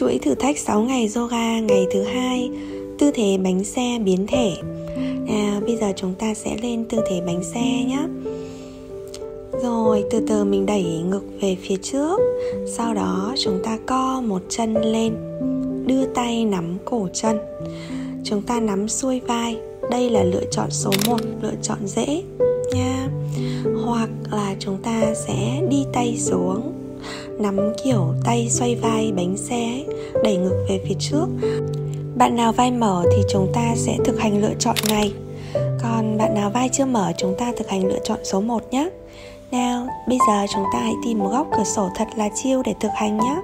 Chuỗi thử thách 6 ngày yoga ngày thứ hai Tư thế bánh xe biến thể. À, bây giờ chúng ta sẽ lên tư thế bánh xe nhé Rồi từ từ mình đẩy ngực về phía trước. Sau đó chúng ta co một chân lên Đưa tay nắm cổ chân. Chúng ta nắm xuôi vai. Đây là lựa chọn số 1 Lựa chọn dễ nha. Hoặc là chúng ta sẽ đi tay xuống nắm kiểu tay xoay vai bánh xe đẩy ngực về phía trước. Bạn nào vai mở thì chúng ta sẽ thực hành lựa chọn này còn bạn nào vai chưa mở, chúng ta thực hành lựa chọn số 1 nhé. Nào, bây giờ chúng ta hãy tìm một góc cửa sổ thật là chiêu để thực hành nhé.